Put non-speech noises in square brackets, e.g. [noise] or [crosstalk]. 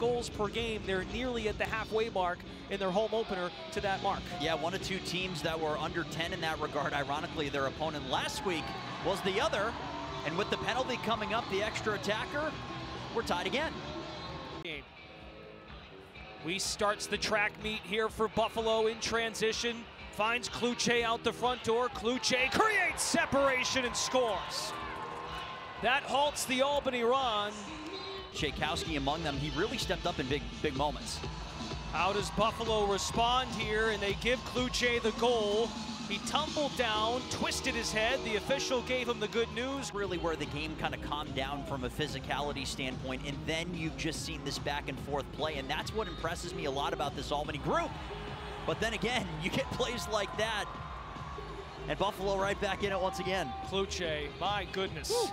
goals per game. They're nearly at the halfway mark in their home opener to that mark. Yeah, one of two teams that were under 10 in that regard. Ironically, their opponent last week was the other. And with the penalty coming up, the extra attacker, we're tied again. We starts the track meet here for Buffalo in transition. Finds Cloutier out the front door. Cloutier creates separation and scores. That halts the Albany run. Tchaikovsky among them, he really stepped up in big, big moments. How does Buffalo respond here? And they give Cloutier the goal. He tumbled down, twisted his head. The official gave him the good news. Really where the game kind of calmed down from a physicality standpoint, and then you've just seen this back and forth play, and that's what impresses me a lot about this Albany group. But then again, [laughs] you get plays like that, and Buffalo right back in it once again. Cloutier, my goodness. Woo.